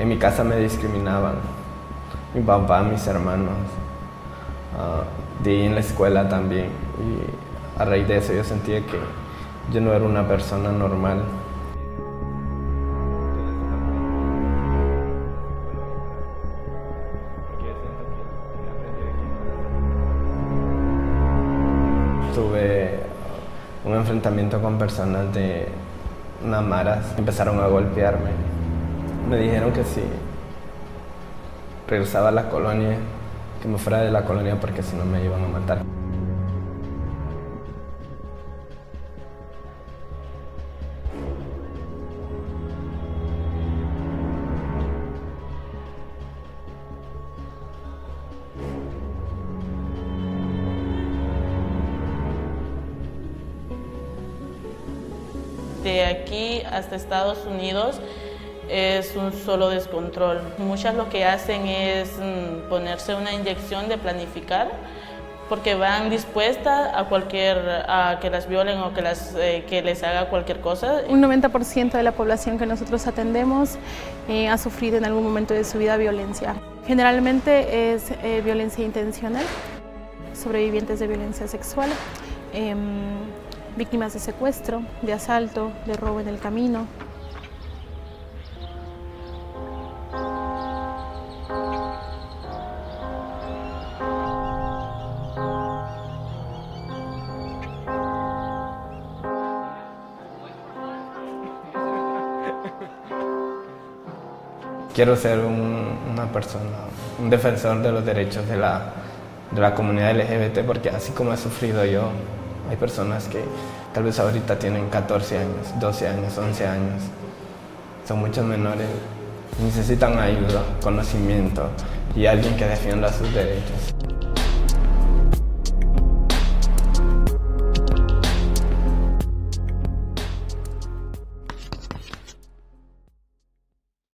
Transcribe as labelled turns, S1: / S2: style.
S1: En mi casa me discriminaban, mi papá, mis hermanos, uh, de en la escuela también. Y a raíz de eso yo sentía que yo no era una persona normal. Tuve un enfrentamiento con personas de Namaras, empezaron a golpearme. Me dijeron que si regresaba a la colonia, que me fuera de la colonia porque si no me iban a matar.
S2: de aquí hasta Estados Unidos es un solo descontrol. Muchas lo que hacen es mm, ponerse una inyección de planificar porque van dispuestas a cualquier a que las violen o que las eh, que les haga cualquier cosa.
S3: Un 90% de la población que nosotros atendemos eh, ha sufrido en algún momento de su vida violencia. Generalmente es eh, violencia intencional, sobrevivientes de violencia sexual. Em, víctimas de secuestro, de asalto, de robo en el camino.
S1: Quiero ser un, una persona, un defensor de los derechos de la, de la comunidad LGBT porque así como he sufrido yo, hay personas que tal vez ahorita tienen 14 años, 12 años, 11 años. Son muchos menores. Necesitan ayuda, conocimiento y alguien que defienda sus derechos.